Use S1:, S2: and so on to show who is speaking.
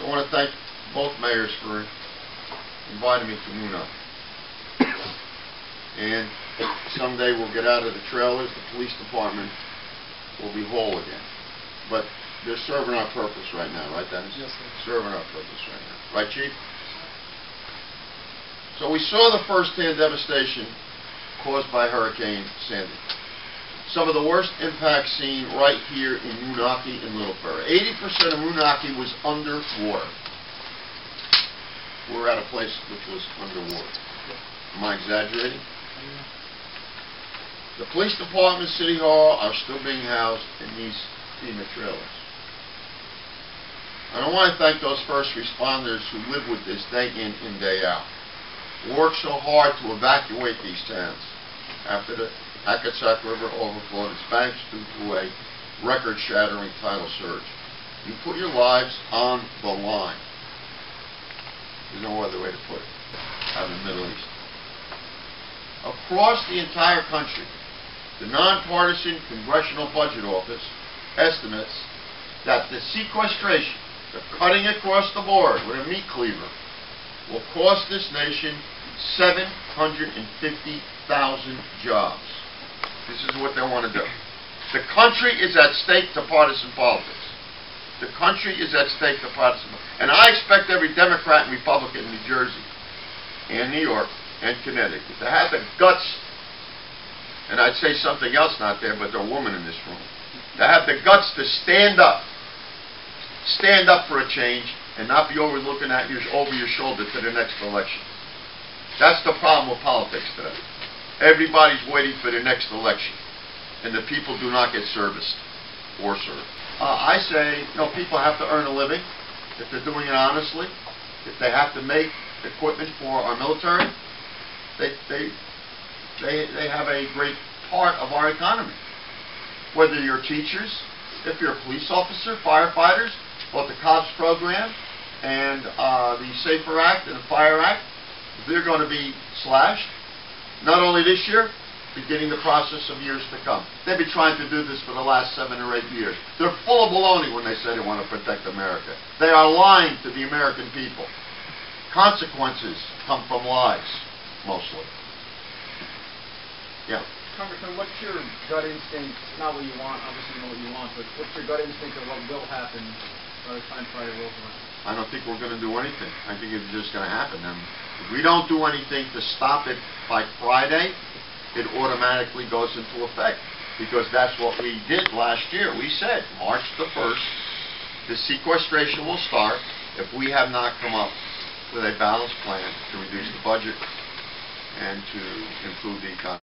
S1: I want to thank both mayors for inviting me to Muna. And someday we'll get out of the trailers, the police department will be whole again. But they're serving our purpose right now, right Dennis?
S2: Yes, sir.
S1: Serving our purpose right now. Right, Chief? So we saw the first-hand devastation caused by Hurricane Sandy. Some of the worst impacts seen right here in Moonachie and Little Ferry. 80% of Moonachie was underwater. We're at a place which was underwater. Am I exaggerating? The police department, city hall are still being housed in these FEMA trailers. And I want to thank those first responders who live with this day in and day out. Work so hard to evacuate these towns after the Hackensack River overflowed its banks due to a record-shattering tidal surge. You put your lives on the line. There's no other way to put it. Out in the Middle East. Across the entire country, the nonpartisan Congressional Budget Office estimates that the sequestration, the cutting across the board with a meat cleaver, will cost this nation 750,000 jobs. This is what they want to do. The country is at stake to partisan politics. The country is at stake to partisan And I expect every Democrat and Republican in New Jersey and New York and Connecticut to have the guts, and I'd say something else not there, but there are women in this room, to have the guts to stand up, stand up for a change, and not be over looking at you over your shoulder to the next election. That's the problem with politics today. Everybody's waiting for the next election, and the people do not get serviced or served. Uh, I say, you know, people have to earn a living if they're doing it honestly. If they have to make equipment for our military, they they they they have a great part of our economy. Whether you're teachers, if you're a police officer, firefighters, both the COPS program and uh, the Safer Act and the Fire Act, they're going to be slashed. Not only this year, beginning the process of years to come. They've been trying to do this for the last seven or eight years. They're full of baloney when they say they want to protect America. They are lying to the American people. Consequences come from lies, mostly. Yeah.
S2: Congressman, what's your gut instinct, not what you want, obviously you know what you want, but what's your gut instinct of what will happen
S1: I don't think we're going to do anything. I think it's just going to happen. And if we don't do anything to stop it by Friday, it automatically goes into effect. Because that's what we did last year. We said March the 1st, the sequestration will start if we have not come up with a balanced plan to reduce the budget and to improve the economy.